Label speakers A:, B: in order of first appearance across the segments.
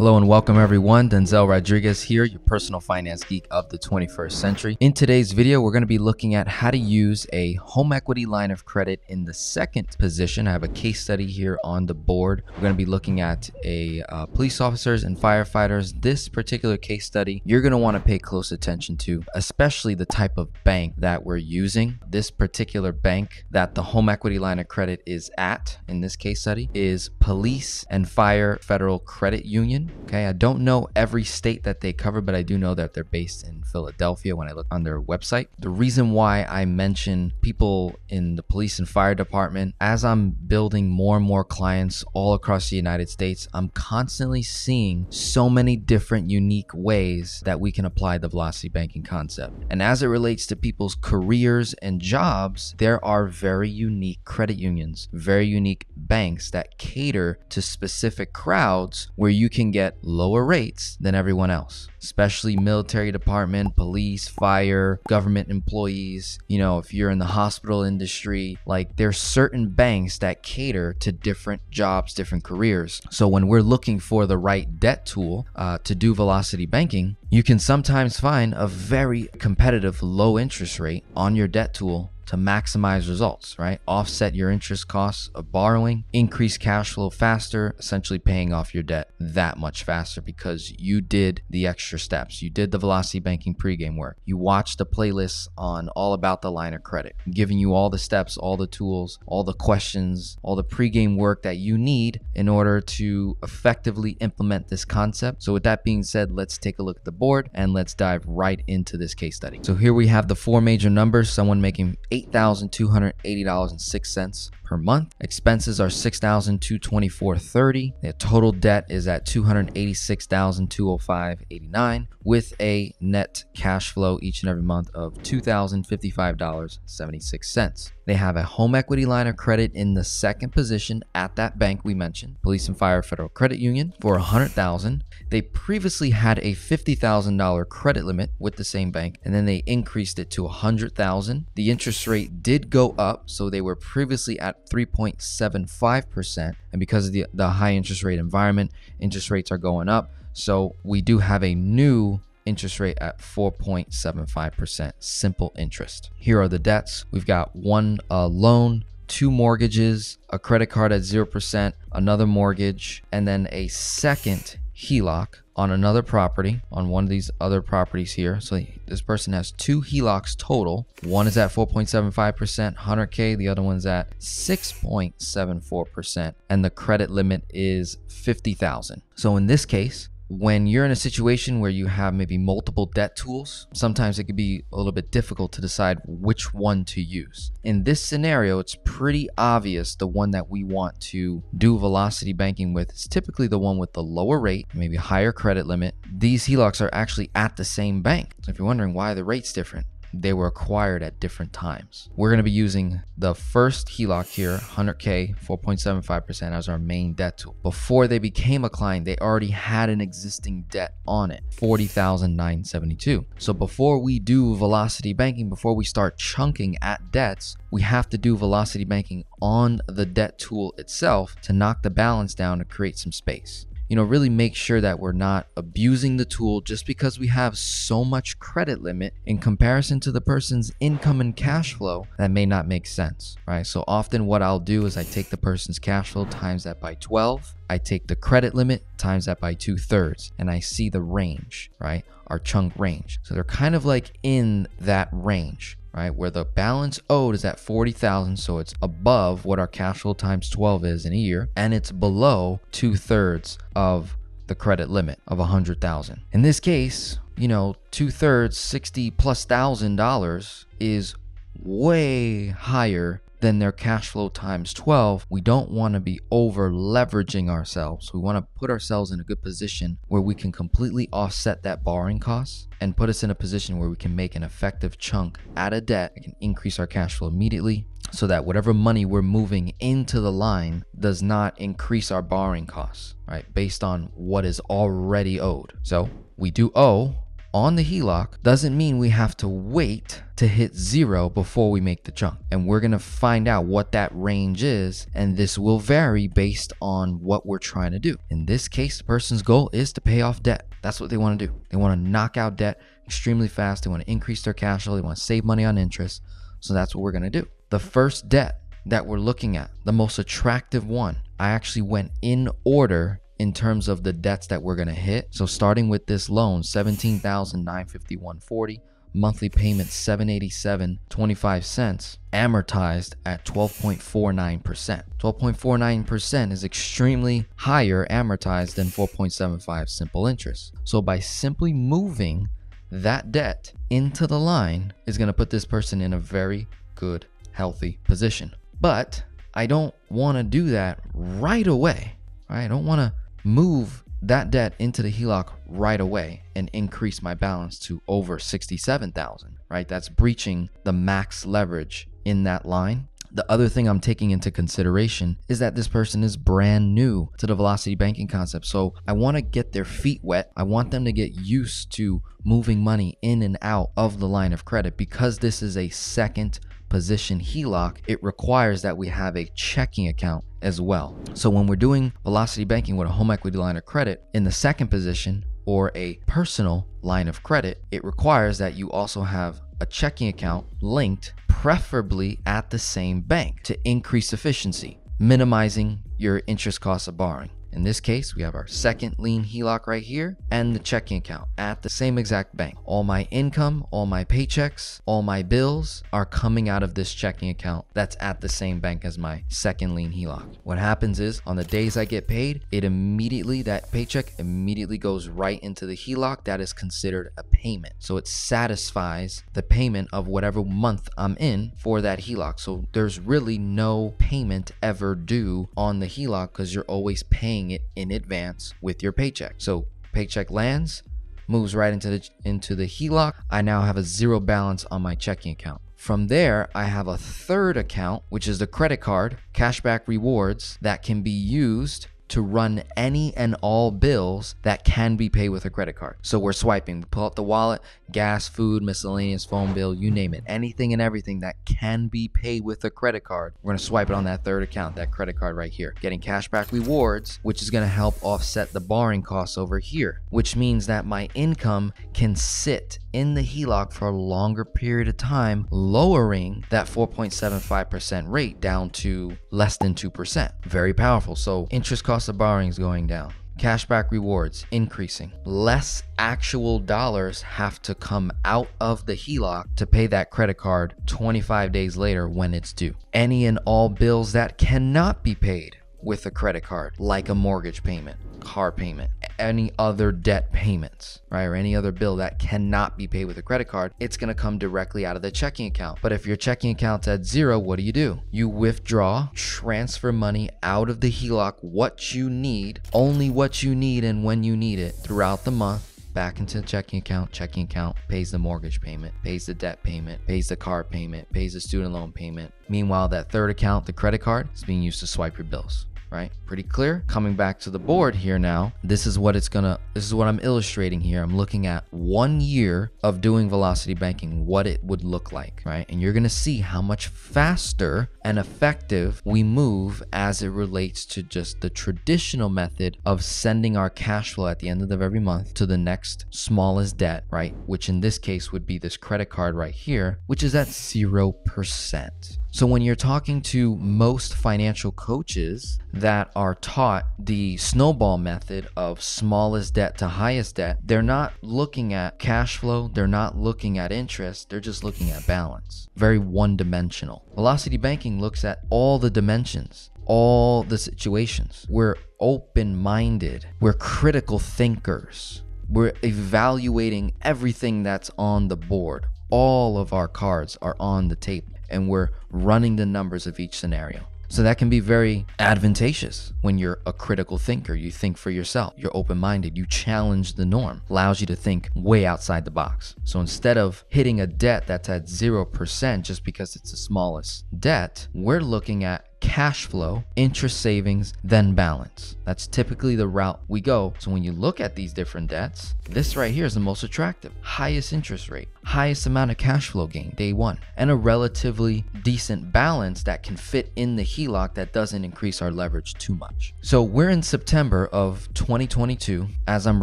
A: Hello and welcome everyone. Denzel Rodriguez here, your personal finance geek of the 21st century. In today's video, we're going to be looking at how to use a home equity line of credit in the second position. I have a case study here on the board. We're going to be looking at a uh, police officers and firefighters. This particular case study, you're going to want to pay close attention to, especially the type of bank that we're using. This particular bank that the home equity line of credit is at in this case study is Police and Fire Federal Credit Union. Okay, I don't know every state that they cover, but I do know that they're based in Philadelphia when I look on their website. The reason why I mention people in the police and fire department, as I'm building more and more clients all across the United States, I'm constantly seeing so many different unique ways that we can apply the velocity banking concept. And as it relates to people's careers and jobs, there are very unique credit unions, very unique banks that cater to specific crowds where you can get lower rates than everyone else, especially military department, police, fire, government employees. You know, if you're in the hospital industry, like there's certain banks that cater to different jobs, different careers. So when we're looking for the right debt tool uh, to do velocity banking, you can sometimes find a very competitive low interest rate on your debt tool to maximize results, right? Offset your interest costs of borrowing, increase cash flow faster, essentially paying off your debt that much faster because you did the extra steps. You did the velocity banking pregame work. You watched the playlists on all about the line of credit, giving you all the steps, all the tools, all the questions, all the pregame work that you need in order to effectively implement this concept. So with that being said, let's take a look at the board and let's dive right into this case study. So here we have the four major numbers, someone making eight $8,280.06 per month. Expenses are $6,224.30. Their total debt is at $286,205.89 with a net cash flow each and every month of $2,055.76. They have a home equity line of credit in the second position at that bank we mentioned, Police and Fire Federal Credit Union for 100,000. They previously had a $50,000 credit limit with the same bank and then they increased it to 100,000. The interest rate did go up, so they were previously at 3.75%. And because of the, the high interest rate environment, interest rates are going up. So we do have a new interest rate at 4.75% simple interest. Here are the debts. We've got one uh, loan, two mortgages, a credit card at 0%, another mortgage, and then a second HELOC on another property, on one of these other properties here. So this person has two HELOCs total. One is at 4.75%, 100K. The other one's at 6.74%. And the credit limit is 50,000. So in this case, when you're in a situation where you have maybe multiple debt tools, sometimes it can be a little bit difficult to decide which one to use. In this scenario, it's pretty obvious the one that we want to do velocity banking with is typically the one with the lower rate, maybe higher credit limit. These HELOCs are actually at the same bank. So if you're wondering why the rate's different, they were acquired at different times. We're going to be using the first HELOC here, 100K, 4.75% as our main debt tool. Before they became a client, they already had an existing debt on it, 40,972. So before we do velocity banking, before we start chunking at debts, we have to do velocity banking on the debt tool itself to knock the balance down to create some space you know, really make sure that we're not abusing the tool just because we have so much credit limit in comparison to the person's income and cash flow that may not make sense, right? So often what I'll do is I take the person's cash flow times that by 12. I take the credit limit times that by two thirds and I see the range, right? Our chunk range. So they're kind of like in that range right? Where the balance owed is at 40,000, so it's above what our cash flow times 12 is in a year, and it's below two thirds of the credit limit of 100,000. In this case, you know, two thirds, 60 plus thousand dollars is way higher than their cash flow times 12, we don't want to be over leveraging ourselves. We want to put ourselves in a good position where we can completely offset that borrowing cost and put us in a position where we can make an effective chunk out of debt and increase our cash flow immediately so that whatever money we're moving into the line does not increase our borrowing costs, right? Based on what is already owed. So we do owe on the HELOC doesn't mean we have to wait to hit zero before we make the chunk. And we're gonna find out what that range is, and this will vary based on what we're trying to do. In this case, the person's goal is to pay off debt. That's what they wanna do. They wanna knock out debt extremely fast. They wanna increase their cash flow. They wanna save money on interest. So that's what we're gonna do. The first debt that we're looking at, the most attractive one, I actually went in order in terms of the debts that we're going to hit. So starting with this loan, 17,951.40, monthly payment 787.25 cents, amortized at 12.49%. 12.49% is extremely higher amortized than 4.75 simple interest. So by simply moving that debt into the line is going to put this person in a very good healthy position. But I don't want to do that right away. I don't want to move that debt into the HELOC right away and increase my balance to over 67,000, right? That's breaching the max leverage in that line. The other thing I'm taking into consideration is that this person is brand new to the velocity banking concept. So I want to get their feet wet. I want them to get used to moving money in and out of the line of credit because this is a second position HELOC, it requires that we have a checking account as well. So when we're doing velocity banking with a home equity line of credit in the second position or a personal line of credit, it requires that you also have a checking account linked, preferably at the same bank to increase efficiency, minimizing your interest costs of borrowing. In this case, we have our second lien HELOC right here and the checking account at the same exact bank. All my income, all my paychecks, all my bills are coming out of this checking account that's at the same bank as my second lien HELOC. What happens is on the days I get paid, it immediately, that paycheck immediately goes right into the HELOC. That is considered a payment. So it satisfies the payment of whatever month I'm in for that HELOC. So there's really no payment ever due on the HELOC because you're always paying paying it in advance with your paycheck. So paycheck lands, moves right into the into the HELOC. I now have a zero balance on my checking account. From there, I have a third account, which is the credit card, cashback rewards that can be used to run any and all bills that can be paid with a credit card. So we're swiping, we pull out the wallet, gas, food, miscellaneous, phone bill, you name it. Anything and everything that can be paid with a credit card, we're gonna swipe it on that third account, that credit card right here. Getting cashback rewards, which is gonna help offset the borrowing costs over here, which means that my income can sit in the HELOC for a longer period of time, lowering that 4.75% rate down to less than 2%. Very powerful. So interest cost of borrowing is going down. Cashback rewards increasing. Less actual dollars have to come out of the HELOC to pay that credit card 25 days later when it's due. Any and all bills that cannot be paid with a credit card, like a mortgage payment, car payment, any other debt payments, right? Or any other bill that cannot be paid with a credit card, it's to come directly out of the checking account. But if your checking account's at zero, what do you do? You withdraw, transfer money out of the HELOC, what you need, only what you need and when you need it throughout the month back into the checking account. Checking account pays the mortgage payment, pays the debt payment, pays the car payment, pays the student loan payment. Meanwhile, that third account, the credit card, is being used to swipe your bills right? Pretty clear. Coming back to the board here now, this is what it's gonna, this is what I'm illustrating here. I'm looking at one year of doing velocity banking, what it would look like, right? And you're gonna see how much faster and effective we move as it relates to just the traditional method of sending our cash flow at the end of every month to the next smallest debt, right? Which in this case would be this credit card right here, which is at 0%. So, when you're talking to most financial coaches that are taught the snowball method of smallest debt to highest debt, they're not looking at cash flow, they're not looking at interest, they're just looking at balance. Very one dimensional. Velocity banking looks at all the dimensions, all the situations. We're open minded, we're critical thinkers, we're evaluating everything that's on the board. All of our cards are on the table and we're running the numbers of each scenario. So that can be very advantageous when you're a critical thinker. You think for yourself, you're open minded, you challenge the norm, allows you to think way outside the box. So instead of hitting a debt that's at 0% just because it's the smallest debt, we're looking at cash flow, interest savings, then balance. That's typically the route we go. So when you look at these different debts, this right here is the most attractive. Highest interest rate, highest amount of cash flow gain day one, and a relatively decent balance that can fit in the HELOC that doesn't increase our leverage too much. So we're in September of 2022 as I'm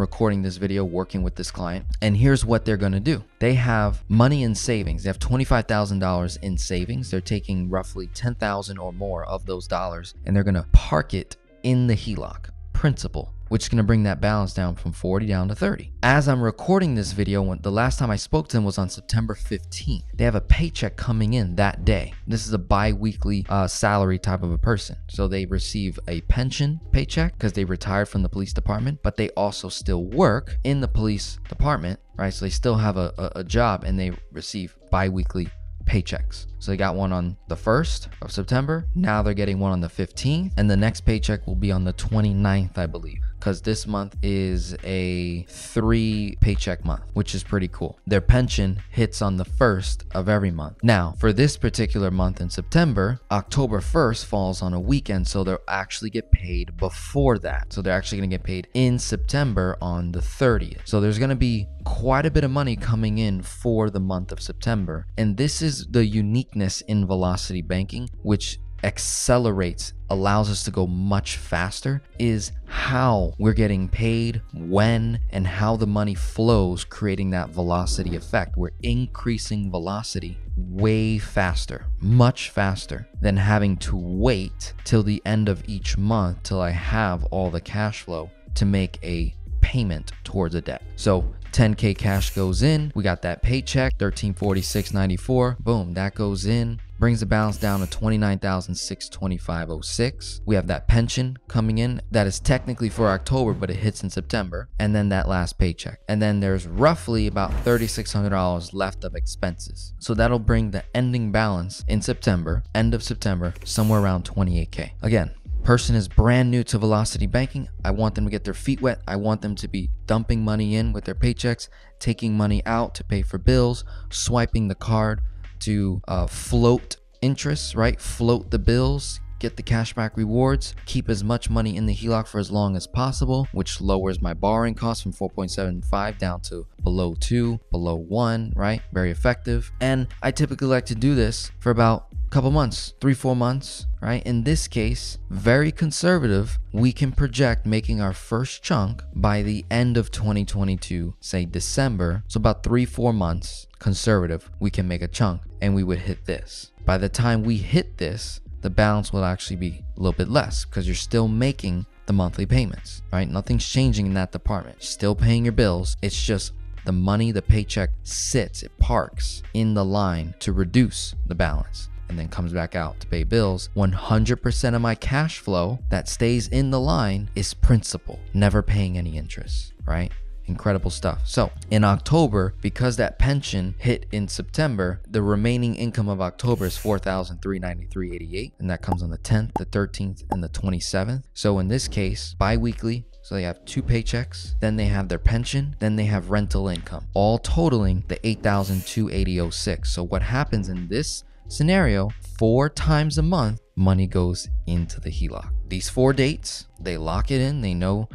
A: recording this video working with this client, and here's what they're gonna do. They have money in savings. They have $25,000 in savings. They're taking roughly 10,000 or more of those dollars and they're gonna park it in the HELOC principal which is going to bring that balance down from 40 down to 30. As I'm recording this video, when the last time I spoke to them was on September 15th. They have a paycheck coming in that day. This is a bi-weekly uh, salary type of a person. So they receive a pension paycheck because they retired from the police department, but they also still work in the police department, right? So they still have a, a, a job and they receive bi-weekly paychecks. So they got one on the 1st of September. Now they're getting one on the 15th. And the next paycheck will be on the 29th, I believe because this month is a three paycheck month, which is pretty cool. Their pension hits on the first of every month. Now, for this particular month in September, October 1st falls on a weekend, so they'll actually get paid before that. So they're actually going to get paid in September on the 30th. So there's going to be quite a bit of money coming in for the month of September. And this is the uniqueness in velocity banking, which accelerates, allows us to go much faster, is how we're getting paid, when, and how the money flows, creating that velocity effect. We're increasing velocity way faster, much faster than having to wait till the end of each month till I have all the cash flow to make a payment towards a debt. So 10k cash goes in, we got that paycheck, 1346.94. Boom, that goes in brings the balance down to 29,625.06. We have that pension coming in that is technically for October, but it hits in September, and then that last paycheck. And then there's roughly about $3,600 left of expenses. So that'll bring the ending balance in September, end of September, somewhere around 28K. Again, person is brand new to velocity banking i want them to get their feet wet i want them to be dumping money in with their paychecks taking money out to pay for bills swiping the card to uh, float interests, right? Float the bills, get the cashback rewards, keep as much money in the HELOC for as long as possible, which lowers my borrowing cost from 4.75 down to below 2, below 1, right? Very effective. And I typically like to do this for about a couple months, 3 4 months, right? In this case, very conservative, we can project making our first chunk by the end of 2022, say December. So about 3 4 months conservative, we can make a chunk and we would hit this. By the time we hit this, the balance will actually be a little bit less because you're still making the monthly payments, right? Nothing's changing in that department. Still paying your bills. It's just the money, the paycheck sits, it parks in the line to reduce the balance and then comes back out to pay bills. 100% of my cash flow that stays in the line is principal, never paying any interest, right? Incredible stuff. So in October, because that pension hit in September, the remaining income of October is 4,393.88, and that comes on the 10th, the 13th, and the 27th. So in this case, bi-weekly, so they have two paychecks, then they have their pension, then they have rental income, all totaling the 8,280.06. So what happens in this scenario, four times a month, money goes into the HELOC. These four dates, they lock it in, they know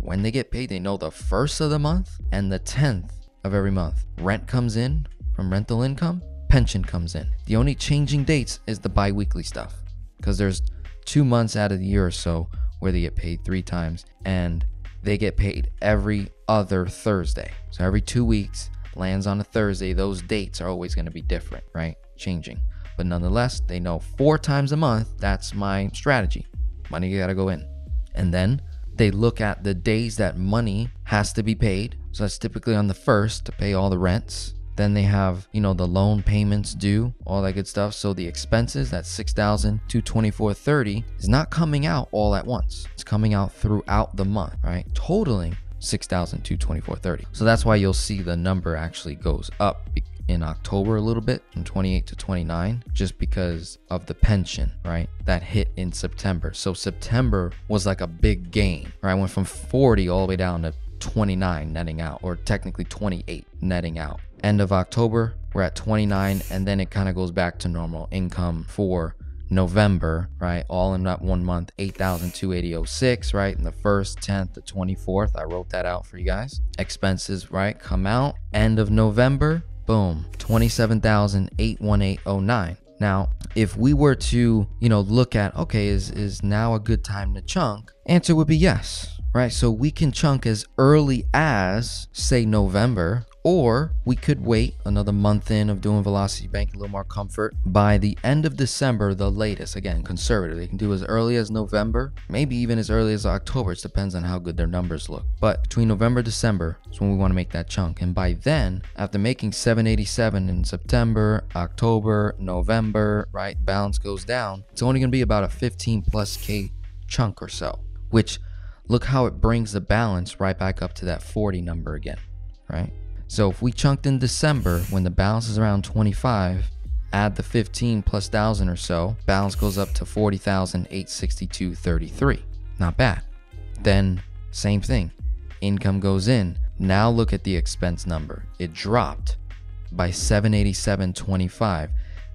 A: when they get paid, they know the first of the month and the 10th of every month. Rent comes in from rental income, pension comes in. The only changing dates is the bi weekly stuff because there's two months out of the year or so where they get paid three times and they get paid every other Thursday. So every two weeks lands on a Thursday. Those dates are always going to be different, right? Changing. But nonetheless, they know four times a month. That's my strategy. Money you got to go in. And then they look at the days that money has to be paid. So that's typically on the first to pay all the rents. Then they have, you know, the loan payments due, all that good stuff. So the expenses, that 6,224.30 is not coming out all at once. It's coming out throughout the month, right? Totaling 6,224.30. So that's why you'll see the number actually goes up in October a little bit from 28 to 29 just because of the pension, right? That hit in September. So September was like a big gain, right? I went from 40 all the way down to 29 netting out, or technically 28 netting out. End of October, we're at 29, and then it kind of goes back to normal income for November, right? All in that one month, 8,280.06, right? In the first, 10th, the 24th, I wrote that out for you guys. Expenses, right? Come out. End of November, boom, 27,818.09. Now, if we were to, you know, look at, okay, is is now a good time to chunk? Answer would be yes, right? So we can chunk as early as say November or we could wait another month in of doing velocity bank a little more comfort. By the end of december the latest again conservative they can do as early as november maybe even as early as october. It depends on how good their numbers look. But between november december is when we want to make that chunk. And by then after making 787 in september october november right balance goes down it's only going to be about a 15 plus k chunk or so which look how it brings the balance right back up to that 40 number again right so if we chunked in December when the balance is around 25, add the 15 plus thousand or so, balance goes up to 40,862.33. Not bad. Then same thing. Income goes in. Now look at the expense number. It dropped by 787.25.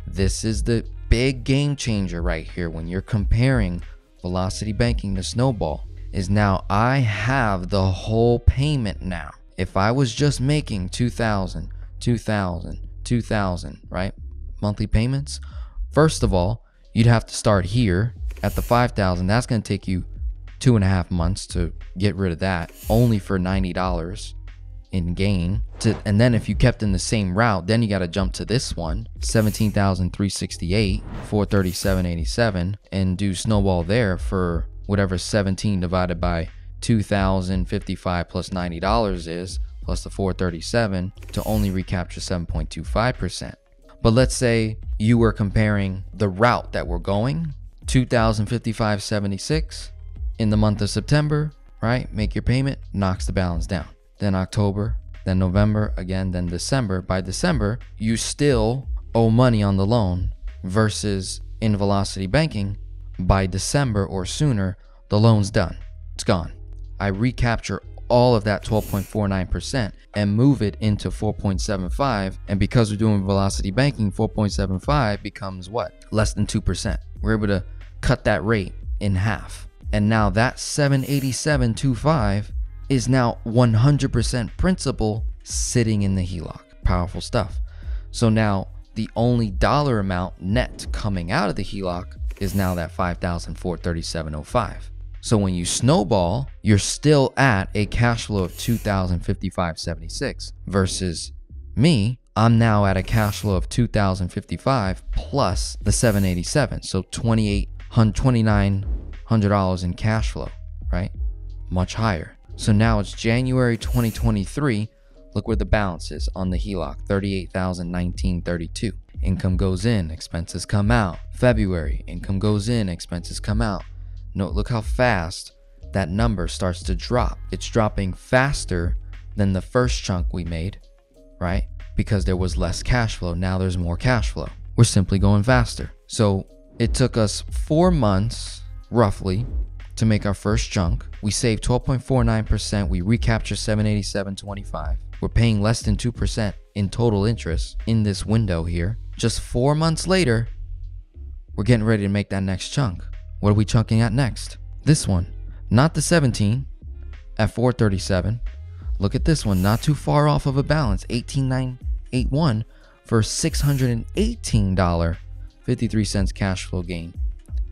A: This is the big game changer right here when you're comparing velocity banking to snowball is now I have the whole payment now if I was just making 2000, 2000, 2000, right? Monthly payments, first of all, you'd have to start here at the 5000. That's going to take you two and a half months to get rid of that, only for $90 in gain. To, and then if you kept in the same route, then you got to jump to this one, 17,368, 437.87, and do snowball there for whatever 17 divided by 2055 plus $90 is plus the 437 to only recapture 7.25%. But let's say you were comparing the route that we're going 2055.76 in the month of September, right? Make your payment, knocks the balance down. Then October, then November, again, then December. By December, you still owe money on the loan versus in velocity banking by December or sooner, the loan's done. It's gone. I recapture all of that 12.49% and move it into 4.75. And because we're doing velocity banking, 4.75 becomes what? Less than 2%. We're able to cut that rate in half. And now that 787.25 is now 100% principal sitting in the HELOC. Powerful stuff. So now the only dollar amount net coming out of the HELOC is now that 5,437.05. So when you snowball, you're still at a cash flow of 2055.76 versus me, I'm now at a cash flow of 2055 plus the 787. So 2800 dollars in cash flow, right? Much higher. So now it's January 2023. Look where the balance is on the HELOC, 38,019.32. Income goes in, expenses come out. February, income goes in, expenses come out. Note, look how fast that number starts to drop. It's dropping faster than the first chunk we made, right? Because there was less cash flow. Now there's more cash flow. We're simply going faster. So it took us four months, roughly, to make our first chunk. We saved 12.49%. We recapture 787.25. We're paying less than 2% in total interest in this window here. Just four months later, we're getting ready to make that next chunk. What are we chunking at next? This one, not the 17 at 437. Look at this one, not too far off of a balance, 18981 for $618 53 cents cash flow gain.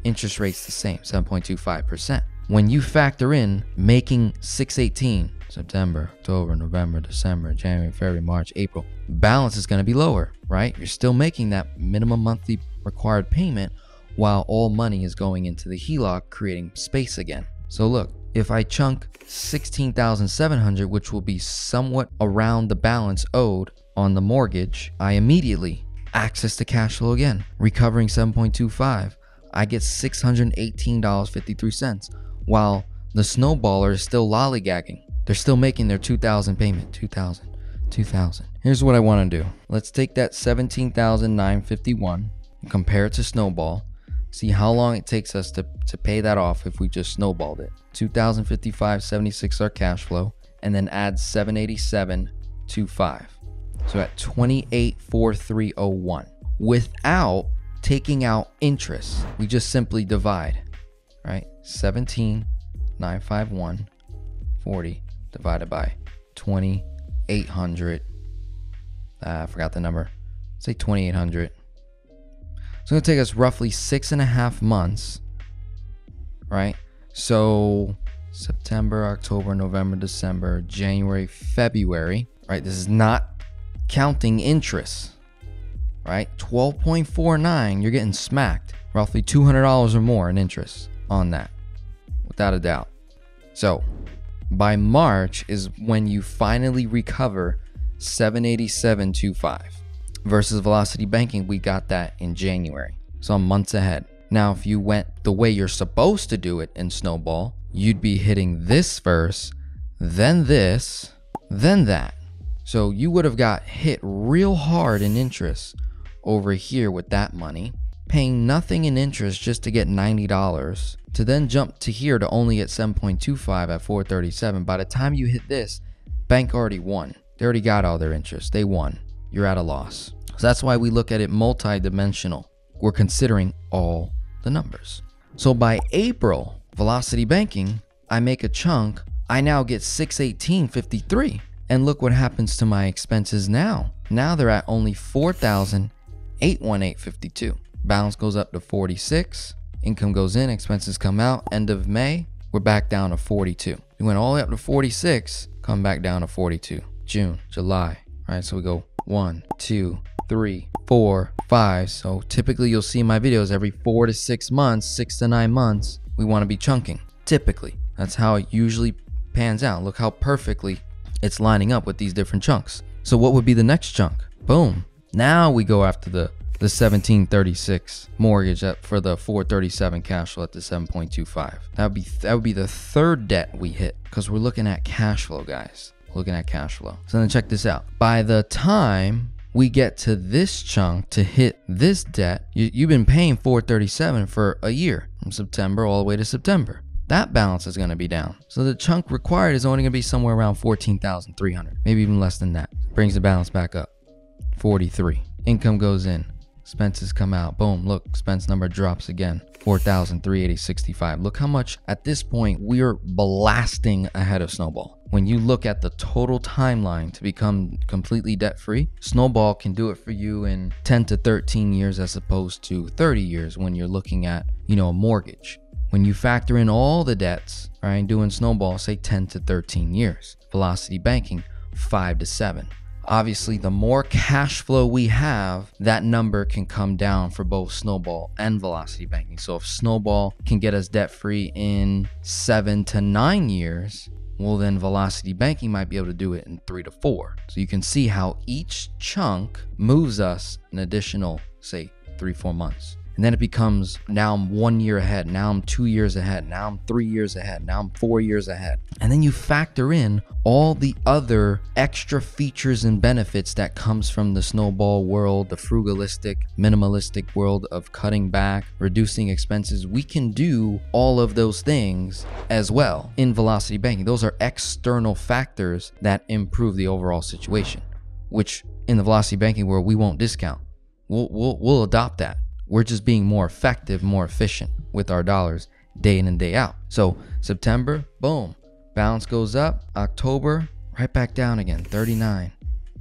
A: Interest rates the same, 7.25%. When you factor in making 618 September, October, November, December, January, February, March, April, balance is going to be lower, right? You're still making that minimum monthly required payment while all money is going into the HELOC creating space again. So look, if I chunk 16,700, which will be somewhat around the balance owed on the mortgage, I immediately access the cash flow again, recovering 7.25. I get $618.53 while the snowballer is still lollygagging. They're still making their 2000 payment, 2000, 2000. Here's what I want to do. Let's take that 17,951 and compare it to snowball see how long it takes us to, to pay that off if we just snowballed it. 2055 76 our cash flow and then add 787 25. So at 284301 without taking out interest, we just simply divide, right? 17, 951, 40 divided by 2800. Uh, I forgot the number. Say 2800. It's going to take us roughly six and a half months, right? So September, October, November, December, January, February, right? This is not counting interest, right? 12.49, you're getting smacked. Roughly $200 or more in interest on that, without a doubt. So by March is when you finally recover 787.25 versus velocity banking we got that in January. So I'm months ahead. Now if you went the way you're supposed to do it in snowball, you'd be hitting this first, then this, then that. So you would have got hit real hard in interest over here with that money, paying nothing in interest just to get $90 to then jump to here to only get 7.25 at 437. By the time you hit this, bank already won. They already got all their interest. They won. You're at a loss. So that's why we look at it multi-dimensional. We're considering all the numbers. So by April, velocity banking, I make a chunk. I now get 618.53. And look what happens to my expenses now. Now they're at only 4,818.52. Balance goes up to 46. Income goes in, expenses come out. End of May, we're back down to 42. We went all the way up to 46, come back down to 42. June, July, right? So we go one, two, three, four, five. So typically you'll see my videos every four to six months, six to nine months, we want to be chunking. Typically, that's how it usually pans out. Look how perfectly it's lining up with these different chunks. So what would be the next chunk? Boom. Now we go after the the 1736 mortgage for the 437 cash flow at the 7.25. That would be that would be the third debt we hit because we're looking at cash flow, guys. Looking at cash flow. So then check this out. By the time we get to this chunk to hit this debt, you, you've been paying 437 for a year from September all the way to September that balance is going to be down. So the chunk required is only going to be somewhere around 14,300, maybe even less than that. Brings the balance back up. 43. Income goes in. Expenses come out. Boom. Look, Spence number drops again. 4,380.65. Look how much at this point we're blasting ahead of Snowball. When you look at the total timeline to become completely debt free, Snowball can do it for you in 10 to 13 years as opposed to 30 years when you're looking at, you know, a mortgage. When you factor in all the debts, right, doing Snowball, say 10 to 13 years. Velocity banking, 5 to 7. Obviously, the more cash flow we have, that number can come down for both Snowball and Velocity Banking. So if Snowball can get us debt free in seven to nine years, well, then Velocity Banking might be able to do it in three to four. So you can see how each chunk moves us an additional, say, three, four months. And then it becomes now I'm one year ahead. Now I'm two years ahead. Now I'm three years ahead. Now I'm four years ahead. And then you factor in all the other extra features and benefits that comes from the snowball world, the frugalistic, minimalistic world of cutting back, reducing expenses. We can do all of those things as well in velocity banking. Those are external factors that improve the overall situation, which in the velocity banking world, we won't discount. We'll, we'll, we'll adopt that we're just being more effective, more efficient with our dollars day in and day out. So September, boom, balance goes up. October, right back down again, 39.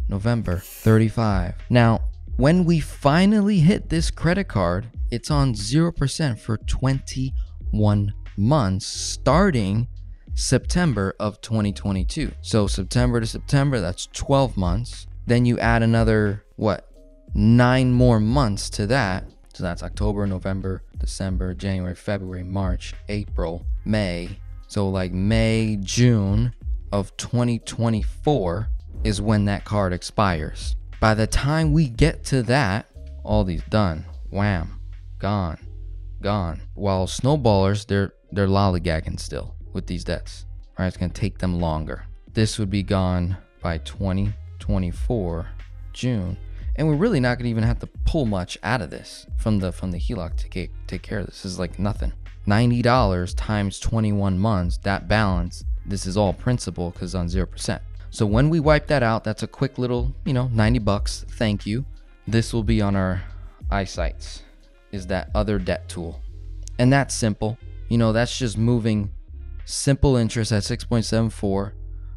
A: November, 35. Now, when we finally hit this credit card, it's on 0% for 21 months starting September of 2022. So September to September, that's 12 months. Then you add another, what, nine more months to that. So that's October, November, December, January, February, March, April, May. So like May, June of 2024 is when that card expires. By the time we get to that, all these done. Wham. Gone. Gone. While snowballers, they're they're lollygagging still with these debts. Right? It's gonna take them longer. This would be gone by 2024 June and we're really not going to even have to pull much out of this from the from the HELOC to take, take care of this. This is like nothing. $90 times 21 months, that balance, this is all principal because on 0%. So when we wipe that out, that's a quick little, you know, 90 bucks. Thank you. This will be on our eyesights. is that other debt tool. And that's simple. You know, that's just moving simple interest at 6.74,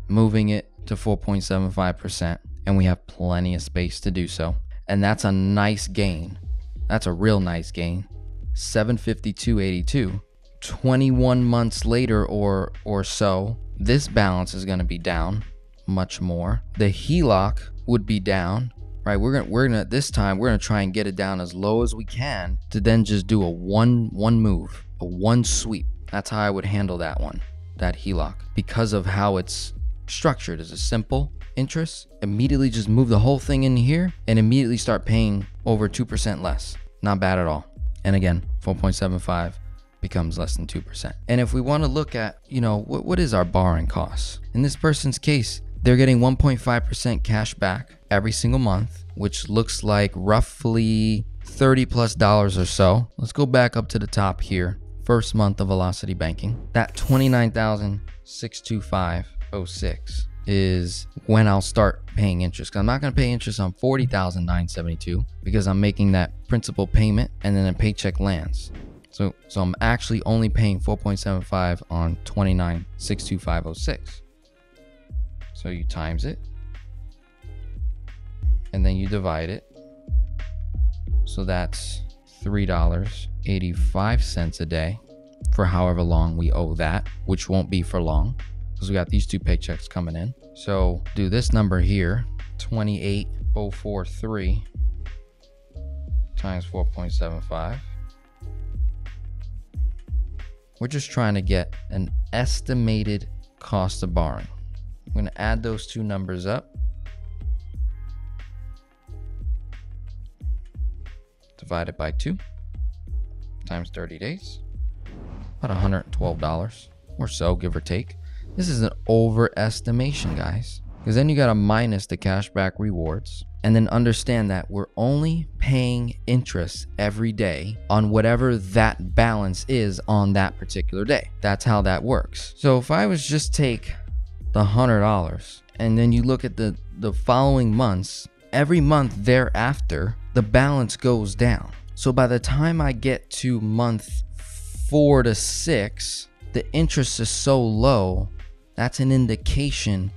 A: moving it to 4.75%. And we have plenty of space to do so. And that's a nice gain. That's a real nice gain. 752.82. 21 months later or or so, this balance is going to be down much more. The HELOC would be down, right? We're gonna we're gonna this time we're gonna try and get it down as low as we can to then just do a one one move, a one sweep. That's how I would handle that one, that HELOC, because of how it's structured as a simple interest. Immediately just move the whole thing in here and immediately start paying over 2% less. Not bad at all. And again, 4.75 becomes less than 2%. And if we want to look at, you know, what, what is our borrowing costs? In this person's case, they're getting 1.5% cash back every single month, which looks like roughly 30 plus dollars or so. Let's go back up to the top here. First month of Velocity Banking. That 29,625.06 is when I'll start paying interest. Cause I'm not gonna pay interest on 40,972 because I'm making that principal payment and then a paycheck lands. So so I'm actually only paying 4.75 on 29,625.06. So you times it and then you divide it. So that's $3.85 a day for however long we owe that, which won't be for long because we got these two paychecks coming in. So do this number here 28043 times 4.75. We're just trying to get an estimated cost of borrowing. I'm going to add those two numbers up. Divide it by 2 times 30 days. About $112 or so, give or take. This is an overestimation, guys. Because then you got to minus the cashback rewards and then understand that we're only paying interest every day on whatever that balance is on that particular day. That's how that works. So if I was just take the $100 and then you look at the the following months, every month thereafter, the balance goes down. So by the time I get to month 4 to 6, the interest is so low that's an indication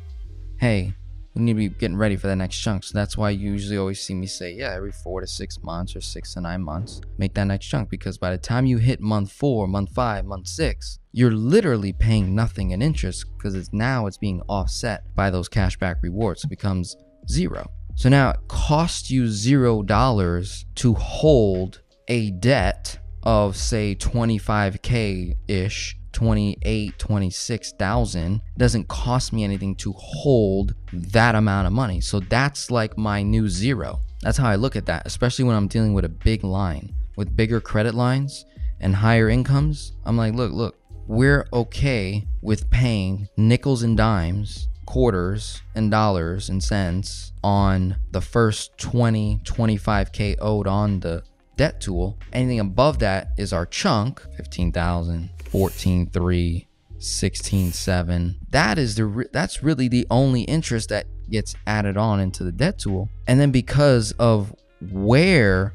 A: hey we need to be getting ready for the next chunk. So that's why you usually always see me say yeah every four to six months or six to nine months make that next chunk. Because by the time you hit month four month five month six you're literally paying nothing in interest because it's now it's being offset by those cashback rewards. It becomes zero. So now it costs you zero dollars to hold a debt of say 25k ish 28 26,000 doesn't cost me anything to hold that amount of money. So that's like my new zero. That's how I look at that, especially when I'm dealing with a big line with bigger credit lines and higher incomes. I'm like, look, look, we're okay with paying nickels and dimes, quarters and dollars and cents on the first 20, 25k owed on the debt tool. Anything above that is our chunk, 15,000, 14.3, 16.7. That is the re- that's really the only interest that gets added on into the debt tool. And then because of where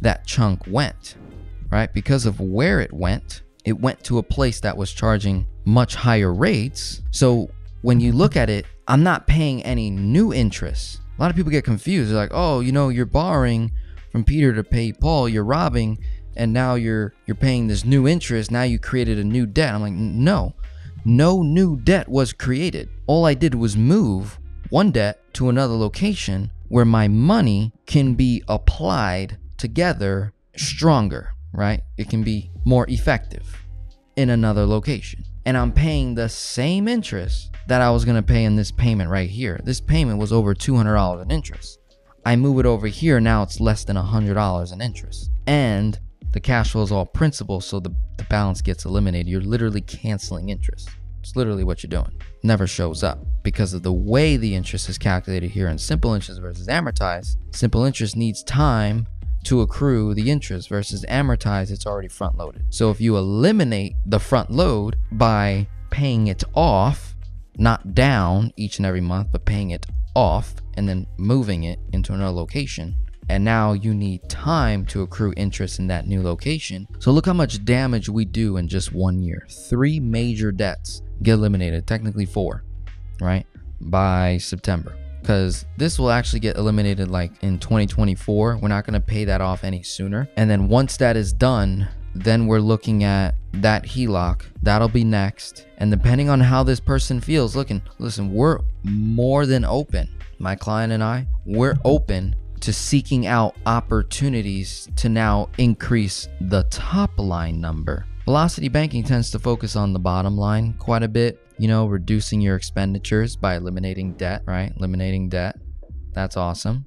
A: that chunk went, right? Because of where it went, it went to a place that was charging much higher rates. So when you look at it, I'm not paying any new interest. A lot of people get confused. They're like, oh, you know, you're borrowing from Peter to pay Paul, you're robbing and now you're you're paying this new interest. Now you created a new debt. I'm like no. No new debt was created. All i did was move one debt to another location where my money can be applied together stronger right? It can be more effective in another location. And i'm paying the same interest that i was going to pay in this payment right here. This payment was over $200 in interest I move it over here, now it's less than $100 in interest. And the cash flow is all principal, so the, the balance gets eliminated. You're literally canceling interest. It's literally what you're doing. Never shows up because of the way the interest is calculated here in simple interest versus amortized. Simple interest needs time to accrue the interest versus amortized, it's already front loaded. So if you eliminate the front load by paying it off, not down each and every month, but paying it off and then moving it into another location, And now you need time to accrue interest in that new location. So look how much damage we do in just one year. Three major debts get eliminated, technically four, right? By September. Because this will actually get eliminated like in 2024. We're not going to pay that off any sooner. And then once that is done, then we're looking at that HELOC. That'll be next. And depending on how this person feels, looking, listen, we're more than open. My client and I, we're open to seeking out opportunities to now increase the top line number. Velocity banking tends to focus on the bottom line quite a bit, you know, reducing your expenditures by eliminating debt, right? Eliminating debt. That's awesome.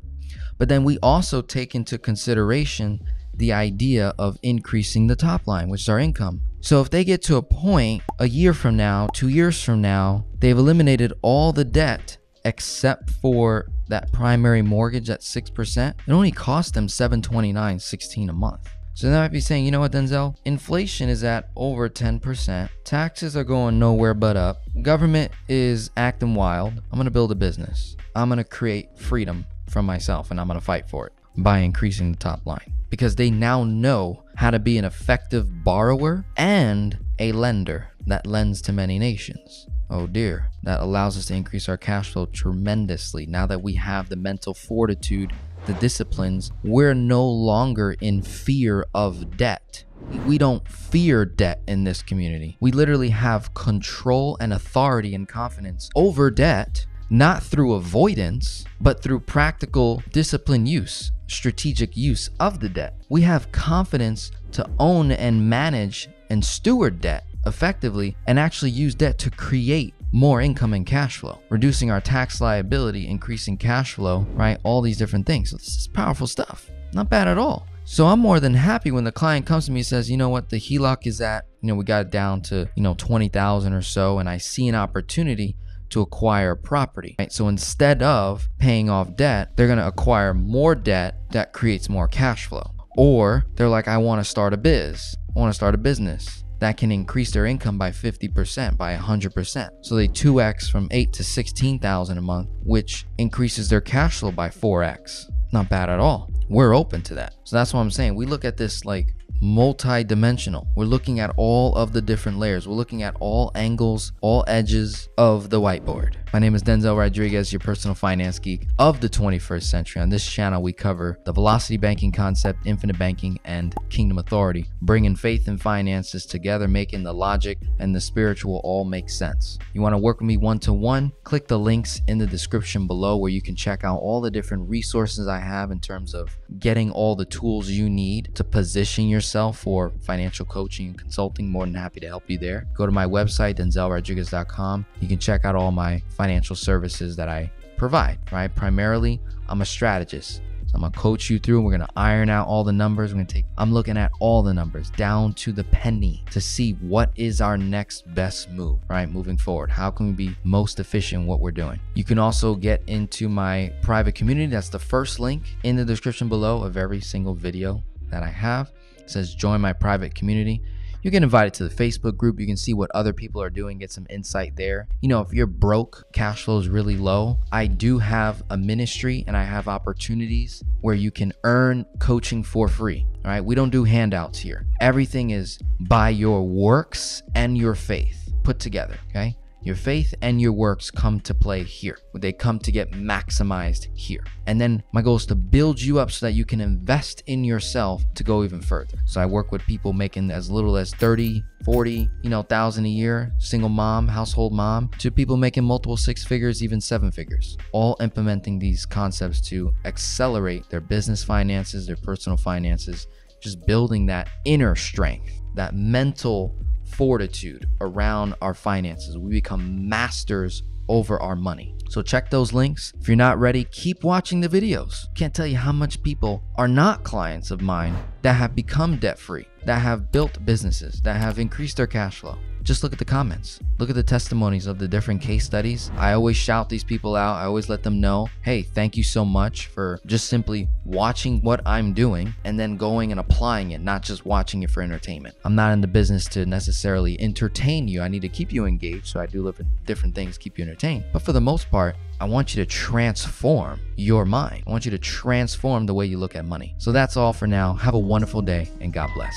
A: But then we also take into consideration the idea of increasing the top line, which is our income. So if they get to a point a year from now, two years from now, they've eliminated all the debt except for that primary mortgage at 6%, it only cost them 729.16 a month. So they might be saying, you know what, Denzel? Inflation is at over 10%. Taxes are going nowhere but up. Government is acting wild. I'm gonna build a business. I'm gonna create freedom for myself and I'm gonna fight for it by increasing the top line. Because they now know how to be an effective borrower and a lender that lends to many nations. Oh dear, that allows us to increase our cash flow tremendously. Now that we have the mental fortitude, the disciplines, we're no longer in fear of debt. We don't fear debt in this community. We literally have control and authority and confidence over debt, not through avoidance, but through practical discipline use, strategic use of the debt. We have confidence to own and manage and steward debt effectively and actually use debt to create more income and cash flow, reducing our tax liability, increasing cash flow, right? All these different things. So this is powerful stuff. Not bad at all. So I'm more than happy when the client comes to me and says, you know what, the HELOC is at, you know, we got it down to, you know, 20,000 or so, and I see an opportunity to acquire property. Right? So instead of paying off debt, they're going to acquire more debt that creates more cash flow. Or they're like, I want to start a biz. I want to start a business that can increase their income by 50% by 100% so they 2x from 8 to 16000 a month which increases their cash flow by 4x not bad at all we're open to that so that's what i'm saying we look at this like multi-dimensional. We're looking at all of the different layers. We're looking at all angles, all edges of the whiteboard. My name is Denzel Rodriguez, your personal finance geek of the 21st century. On this channel, we cover the velocity banking concept, infinite banking, and kingdom authority, bringing faith and finances together, making the logic and the spiritual all make sense. You want to work with me one to one? Click the links in the description below where you can check out all the different resources I have in terms of getting all the tools you need to position yourself for financial coaching and consulting, more than happy to help you there. Go to my website, denzelrodriguez.com. You can check out all my financial services that I provide, right? Primarily, I'm a strategist. So I'm gonna coach you through. We're gonna iron out all the numbers. We're gonna take, I'm looking at all the numbers down to the penny to see what is our next best move, right? Moving forward. How can we be most efficient in what we're doing? You can also get into my private community. That's the first link in the description below of every single video that I have. It says join my private community. You get invited to the Facebook group. You can see what other people are doing, get some insight there. You know, if you're broke, cash flow is really low. I do have a ministry and I have opportunities where you can earn coaching for free. All right. We don't do handouts here. Everything is by your works and your faith put together. Okay. Your faith and your works come to play here. They come to get maximized here. And then my goal is to build you up so that you can invest in yourself to go even further. So I work with people making as little as 30, 40, you know, thousand a year, single mom, household mom, to people making multiple six figures, even seven figures, all implementing these concepts to accelerate their business finances, their personal finances, just building that inner strength, that mental fortitude around our finances. We become masters over our money. So check those links. If you're not ready, keep watching the videos. Can't tell you how much people are not clients of mine that have become debt free, that have built businesses, that have increased their cash flow, just look at the comments. Look at the testimonies of the different case studies. I always shout these people out. I always let them know, hey, thank you so much for just simply watching what I'm doing and then going and applying it, not just watching it for entertainment. I'm not in the business to necessarily entertain you. I need to keep you engaged. So I do different things, keep you entertained. But for the most part, I want you to transform your mind. I want you to transform the way you look at money. So that's all for now. Have a wonderful day and God bless.